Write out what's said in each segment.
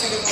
Guys,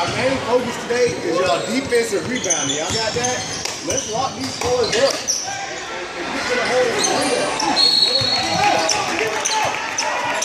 Our main focus today is y'all defensive rebounding. Y'all got that? Let's lock these boys up. And get to the hole Need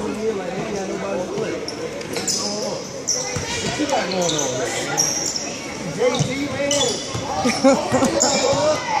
strolling in like they ain't got nobody to play. What's going on? What you got going on, man? JG, man.